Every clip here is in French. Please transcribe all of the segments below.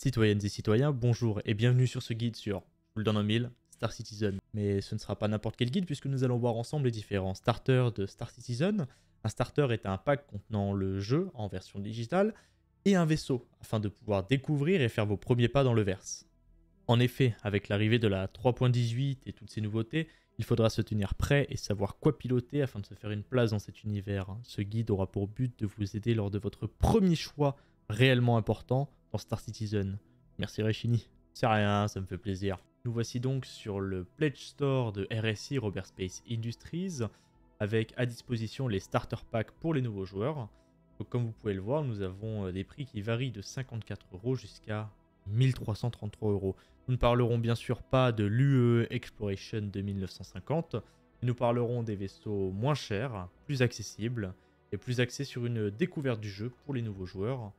Citoyennes et citoyens, bonjour et bienvenue sur ce guide sur, je vous le donne mille, Star Citizen. Mais ce ne sera pas n'importe quel guide puisque nous allons voir ensemble les différents starters de Star Citizen. Un starter est un pack contenant le jeu en version digitale et un vaisseau afin de pouvoir découvrir et faire vos premiers pas dans le verse. En effet, avec l'arrivée de la 3.18 et toutes ces nouveautés, il faudra se tenir prêt et savoir quoi piloter afin de se faire une place dans cet univers. Ce guide aura pour but de vous aider lors de votre premier choix réellement important dans Star Citizen. Merci Rechini. C'est rien, ça me fait plaisir. Nous voici donc sur le Pledge Store de RSI Robert Space Industries avec à disposition les starter packs pour les nouveaux joueurs. comme vous pouvez le voir, nous avons euh, des prix qui varient de 54 euros jusqu'à 1333 euros. Nous ne parlerons bien sûr pas de l'UE Exploration de 1950, nous parlerons des vaisseaux moins chers, plus accessibles et plus axés sur une découverte du jeu pour les nouveaux joueurs.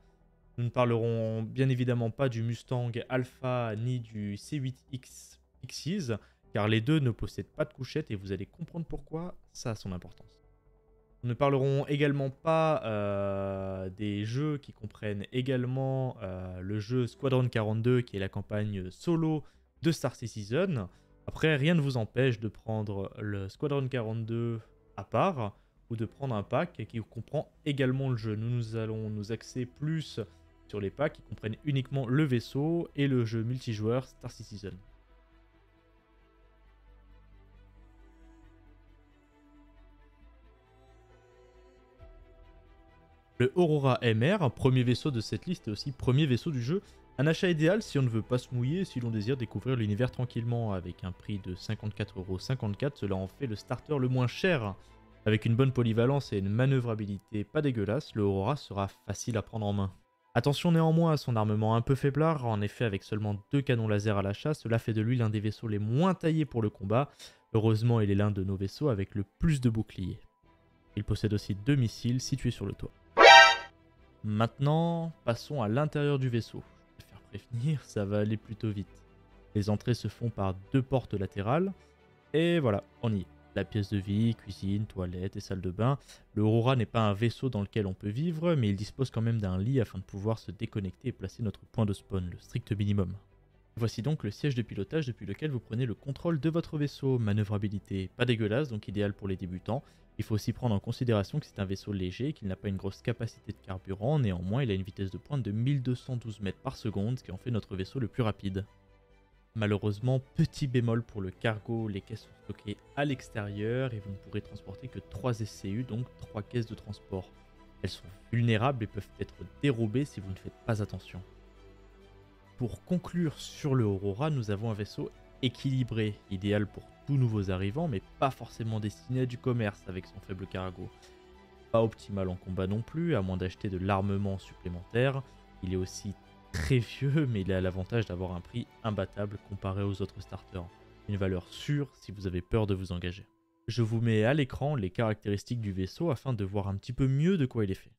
Nous ne parlerons bien évidemment pas du Mustang Alpha ni du C8X X's, car les deux ne possèdent pas de couchette et vous allez comprendre pourquoi ça a son importance. Nous ne parlerons également pas euh, des jeux qui comprennent également euh, le jeu Squadron 42 qui est la campagne solo de Star Citizen. Après, rien ne vous empêche de prendre le Squadron 42 à part ou de prendre un pack qui comprend également le jeu. Nous, nous allons nous axer plus sur les packs qui comprennent uniquement le vaisseau et le jeu multijoueur Star Citizen. Le Aurora MR, premier vaisseau de cette liste et aussi premier vaisseau du jeu, un achat idéal si on ne veut pas se mouiller si l'on désire découvrir l'univers tranquillement. Avec un prix de 54,54€, cela en fait le starter le moins cher. Avec une bonne polyvalence et une manœuvrabilité pas dégueulasse, le Aurora sera facile à prendre en main. Attention néanmoins à son armement un peu faiblard, en effet avec seulement deux canons laser à l'achat, cela fait de lui l'un des vaisseaux les moins taillés pour le combat. Heureusement il est l'un de nos vaisseaux avec le plus de boucliers. Il possède aussi deux missiles situés sur le toit. Maintenant, passons à l'intérieur du vaisseau. Je vais faire prévenir, ça va aller plutôt vite. Les entrées se font par deux portes latérales. Et voilà, on y est la pièce de vie, cuisine, toilette et salle de bain. Le Aurora n'est pas un vaisseau dans lequel on peut vivre, mais il dispose quand même d'un lit afin de pouvoir se déconnecter et placer notre point de spawn, le strict minimum. Voici donc le siège de pilotage depuis lequel vous prenez le contrôle de votre vaisseau. Manœuvrabilité pas dégueulasse, donc idéal pour les débutants. Il faut aussi prendre en considération que c'est un vaisseau léger qu'il n'a pas une grosse capacité de carburant, néanmoins il a une vitesse de pointe de 1212 mètres par seconde, ce qui en fait notre vaisseau le plus rapide. Malheureusement, petit bémol pour le cargo, les caisses sont stockées à l'extérieur et vous ne pourrez transporter que 3 SCU, donc 3 caisses de transport. Elles sont vulnérables et peuvent être dérobées si vous ne faites pas attention. Pour conclure sur le Aurora, nous avons un vaisseau équilibré, idéal pour tous nouveaux arrivants, mais pas forcément destiné à du commerce avec son faible cargo. Pas optimal en combat non plus, à moins d'acheter de l'armement supplémentaire. Il est aussi très vieux, mais il a l'avantage d'avoir un prix imbattable comparé aux autres starters. Une valeur sûre si vous avez peur de vous engager. Je vous mets à l'écran les caractéristiques du vaisseau afin de voir un petit peu mieux de quoi il est fait.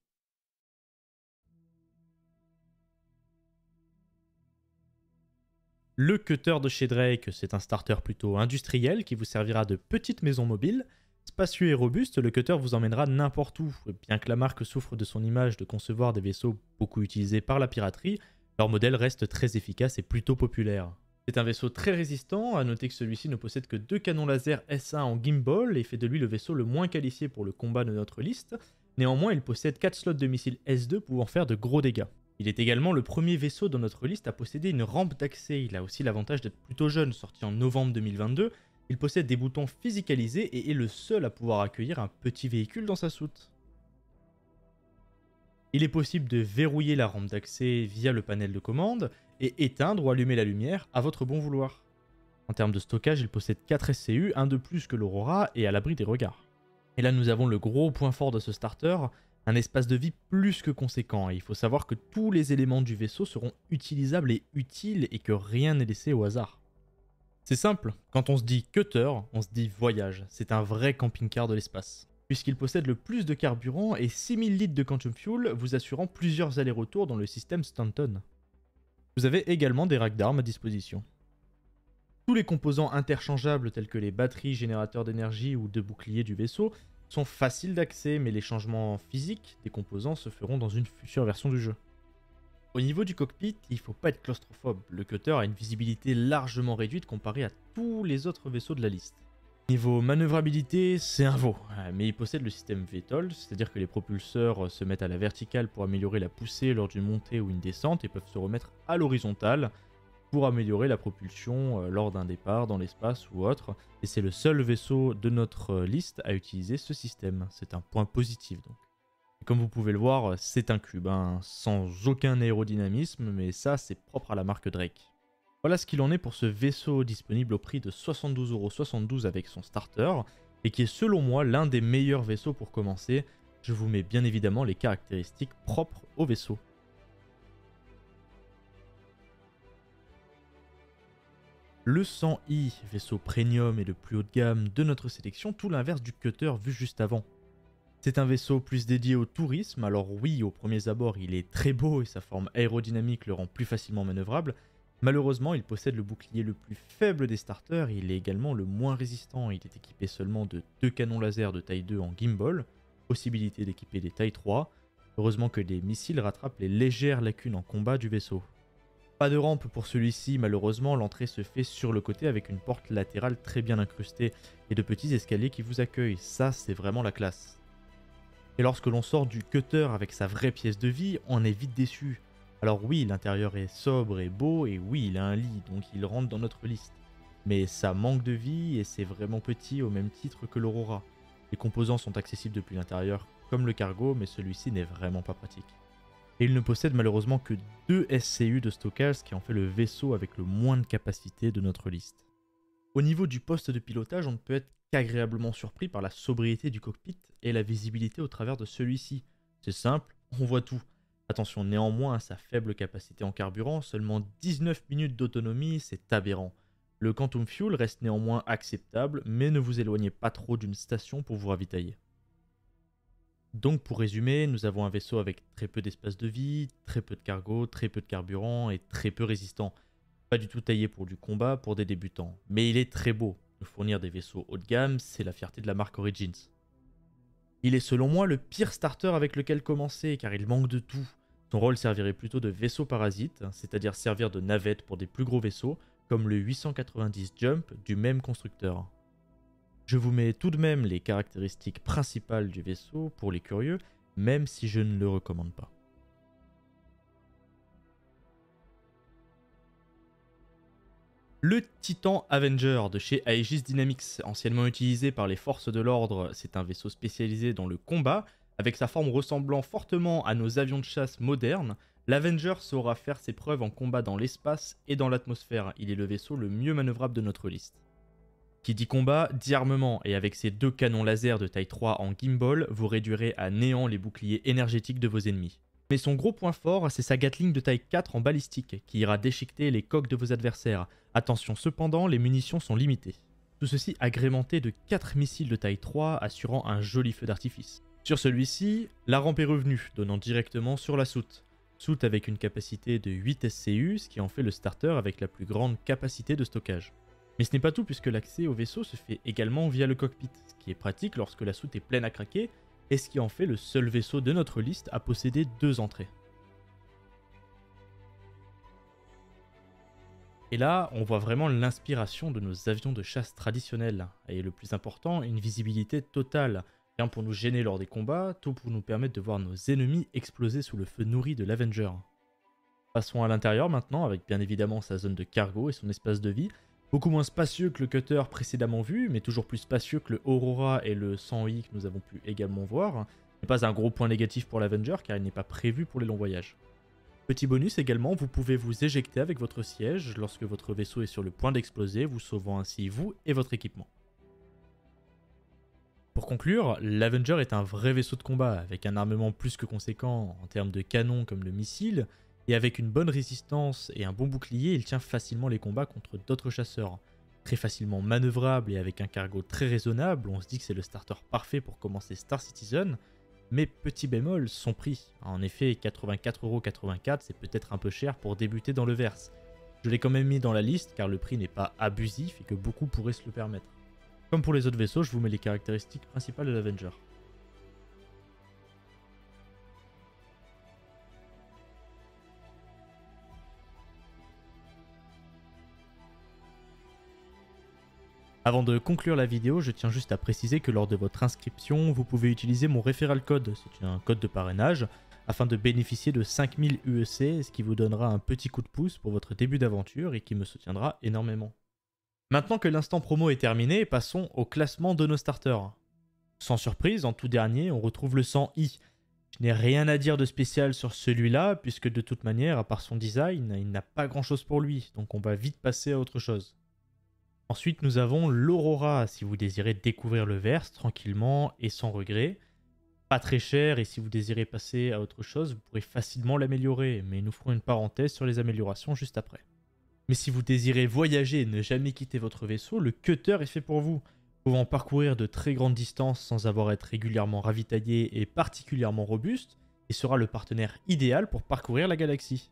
Le cutter de chez Drake, c'est un starter plutôt industriel qui vous servira de petite maison mobile. Spacieux et robuste, le cutter vous emmènera n'importe où. Bien que la marque souffre de son image de concevoir des vaisseaux beaucoup utilisés par la piraterie, leur modèle reste très efficace et plutôt populaire. C'est un vaisseau très résistant, à noter que celui-ci ne possède que deux canons laser S1 en gimbal et fait de lui le vaisseau le moins qualifié pour le combat de notre liste. Néanmoins, il possède 4 slots de missiles S2 pouvant faire de gros dégâts. Il est également le premier vaisseau dans notre liste à posséder une rampe d'accès. Il a aussi l'avantage d'être plutôt jeune, sorti en novembre 2022. Il possède des boutons physicalisés et est le seul à pouvoir accueillir un petit véhicule dans sa soute. Il est possible de verrouiller la rampe d'accès via le panel de commande et éteindre ou allumer la lumière à votre bon vouloir. En termes de stockage, il possède 4 SCU, un de plus que l'Aurora et à l'abri des regards. Et là nous avons le gros point fort de ce starter, un espace de vie plus que conséquent. Il faut savoir que tous les éléments du vaisseau seront utilisables et utiles et que rien n'est laissé au hasard. C'est simple, quand on se dit cutter, on se dit voyage. C'est un vrai camping-car de l'espace puisqu'il possède le plus de carburant et 6000 litres de quantum fuel, vous assurant plusieurs allers-retours dans le système Stanton. Vous avez également des racks d'armes à disposition. Tous les composants interchangeables tels que les batteries, générateurs d'énergie ou de boucliers du vaisseau sont faciles d'accès, mais les changements physiques des composants se feront dans une future version du jeu. Au niveau du cockpit, il faut pas être claustrophobe. Le cutter a une visibilité largement réduite comparée à tous les autres vaisseaux de la liste. Niveau manœuvrabilité, c'est un veau, mais il possède le système VTOL, c'est-à-dire que les propulseurs se mettent à la verticale pour améliorer la poussée lors d'une montée ou une descente et peuvent se remettre à l'horizontale pour améliorer la propulsion euh, lors d'un départ dans l'espace ou autre. Et c'est le seul vaisseau de notre euh, liste à utiliser ce système. C'est un point positif donc. comme vous pouvez le voir, c'est un cube, hein, sans aucun aérodynamisme, mais ça c'est propre à la marque Drake. Voilà ce qu'il en est pour ce vaisseau disponible au prix de 72,72€ avec son starter, et qui est selon moi l'un des meilleurs vaisseaux pour commencer. Je vous mets bien évidemment les caractéristiques propres au vaisseau. Le 100i, vaisseau premium et le plus haut de gamme de notre sélection, tout l'inverse du cutter vu juste avant. C'est un vaisseau plus dédié au tourisme, alors oui, au premier abord, il est très beau et sa forme aérodynamique le rend plus facilement manœuvrable, Malheureusement, il possède le bouclier le plus faible des starters, il est également le moins résistant, il est équipé seulement de deux canons laser de taille 2 en gimbal, possibilité d'équiper des tailles 3, heureusement que les missiles rattrapent les légères lacunes en combat du vaisseau. Pas de rampe pour celui-ci, malheureusement, l'entrée se fait sur le côté avec une porte latérale très bien incrustée et de petits escaliers qui vous accueillent, ça c'est vraiment la classe. Et lorsque l'on sort du cutter avec sa vraie pièce de vie, on est vite déçu. Alors oui, l'intérieur est sobre et beau, et oui, il a un lit, donc il rentre dans notre liste. Mais ça manque de vie et c'est vraiment petit au même titre que l'Aurora. Les composants sont accessibles depuis l'intérieur comme le cargo, mais celui-ci n'est vraiment pas pratique. Et il ne possède malheureusement que deux SCU de stockage, ce qui en fait le vaisseau avec le moins de capacité de notre liste. Au niveau du poste de pilotage, on ne peut être qu'agréablement surpris par la sobriété du cockpit et la visibilité au travers de celui-ci. C'est simple, on voit tout. Attention néanmoins à sa faible capacité en carburant, seulement 19 minutes d'autonomie, c'est aberrant. Le Quantum Fuel reste néanmoins acceptable, mais ne vous éloignez pas trop d'une station pour vous ravitailler. Donc pour résumer, nous avons un vaisseau avec très peu d'espace de vie, très peu de cargo, très peu de carburant et très peu résistant. Pas du tout taillé pour du combat pour des débutants, mais il est très beau. Nous fournir des vaisseaux haut de gamme, c'est la fierté de la marque Origins. Il est selon moi le pire starter avec lequel commencer car il manque de tout. Son rôle servirait plutôt de vaisseau parasite, c'est-à-dire servir de navette pour des plus gros vaisseaux, comme le 890 Jump du même constructeur. Je vous mets tout de même les caractéristiques principales du vaisseau pour les curieux, même si je ne le recommande pas. Le Titan Avenger de chez Aegis Dynamics, anciennement utilisé par les forces de l'ordre, c'est un vaisseau spécialisé dans le combat, avec sa forme ressemblant fortement à nos avions de chasse modernes, l'Avenger saura faire ses preuves en combat dans l'espace et dans l'atmosphère. Il est le vaisseau le mieux manœuvrable de notre liste. Qui dit combat, dit armement, et avec ses deux canons laser de taille 3 en gimbal, vous réduirez à néant les boucliers énergétiques de vos ennemis. Mais son gros point fort, c'est sa Gatling de taille 4 en balistique, qui ira déchiqueter les coques de vos adversaires. Attention cependant, les munitions sont limitées. Tout ceci agrémenté de 4 missiles de taille 3 assurant un joli feu d'artifice. Sur celui-ci, la rampe est revenue, donnant directement sur la soute. Soute avec une capacité de 8 SCU, ce qui en fait le starter avec la plus grande capacité de stockage. Mais ce n'est pas tout puisque l'accès au vaisseau se fait également via le cockpit, ce qui est pratique lorsque la soute est pleine à craquer, et ce qui en fait le seul vaisseau de notre liste à posséder deux entrées. Et là, on voit vraiment l'inspiration de nos avions de chasse traditionnels, et le plus important, une visibilité totale, pour nous gêner lors des combats, tout pour nous permettre de voir nos ennemis exploser sous le feu nourri de l'Avenger. Passons à l'intérieur maintenant, avec bien évidemment sa zone de cargo et son espace de vie. Beaucoup moins spacieux que le cutter précédemment vu, mais toujours plus spacieux que le Aurora et le 100i que nous avons pu également voir. Ce n'est pas un gros point négatif pour l'Avenger car il n'est pas prévu pour les longs voyages. Petit bonus également, vous pouvez vous éjecter avec votre siège lorsque votre vaisseau est sur le point d'exploser, vous sauvant ainsi vous et votre équipement. Pour conclure, l'Avenger est un vrai vaisseau de combat, avec un armement plus que conséquent en termes de canon comme le missile, et avec une bonne résistance et un bon bouclier, il tient facilement les combats contre d'autres chasseurs. Très facilement manœuvrable et avec un cargo très raisonnable, on se dit que c'est le starter parfait pour commencer Star Citizen, mais petit bémol, son prix. En effet, 84,84€, c'est peut-être un peu cher pour débuter dans le verse. Je l'ai quand même mis dans la liste car le prix n'est pas abusif et que beaucoup pourraient se le permettre. Comme pour les autres vaisseaux, je vous mets les caractéristiques principales de l'Avenger. Avant de conclure la vidéo, je tiens juste à préciser que lors de votre inscription, vous pouvez utiliser mon référal code, c'est un code de parrainage, afin de bénéficier de 5000 UEC, ce qui vous donnera un petit coup de pouce pour votre début d'aventure et qui me soutiendra énormément. Maintenant que l'instant promo est terminé, passons au classement de nos starters. Sans surprise, en tout dernier, on retrouve le 100i. Je n'ai rien à dire de spécial sur celui-là, puisque de toute manière, à part son design, il n'a pas grand-chose pour lui, donc on va vite passer à autre chose. Ensuite, nous avons l'Aurora, si vous désirez découvrir le verse tranquillement et sans regret. Pas très cher, et si vous désirez passer à autre chose, vous pourrez facilement l'améliorer, mais nous ferons une parenthèse sur les améliorations juste après. Mais si vous désirez voyager et ne jamais quitter votre vaisseau, le cutter est fait pour vous. Pouvant parcourir de très grandes distances sans avoir à être régulièrement ravitaillé et particulièrement robuste, il sera le partenaire idéal pour parcourir la galaxie.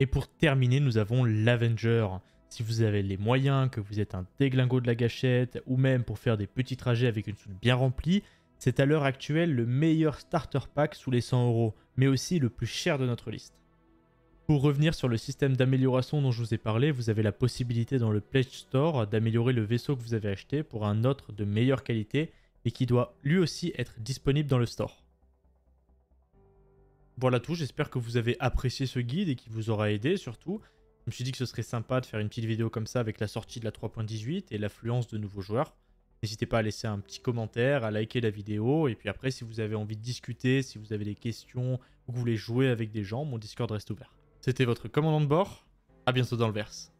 Et pour terminer, nous avons l'Avenger. Si vous avez les moyens, que vous êtes un déglingo de la gâchette, ou même pour faire des petits trajets avec une soute bien remplie, c'est à l'heure actuelle le meilleur starter pack sous les 100 euros, mais aussi le plus cher de notre liste. Pour revenir sur le système d'amélioration dont je vous ai parlé, vous avez la possibilité dans le Pledge Store d'améliorer le vaisseau que vous avez acheté pour un autre de meilleure qualité et qui doit lui aussi être disponible dans le store. Voilà tout, j'espère que vous avez apprécié ce guide et qu'il vous aura aidé surtout. Je me suis dit que ce serait sympa de faire une petite vidéo comme ça avec la sortie de la 3.18 et l'affluence de nouveaux joueurs. N'hésitez pas à laisser un petit commentaire, à liker la vidéo, et puis après si vous avez envie de discuter, si vous avez des questions, ou que vous voulez jouer avec des gens, mon Discord reste ouvert. C'était votre commandant de bord, à bientôt dans le verse.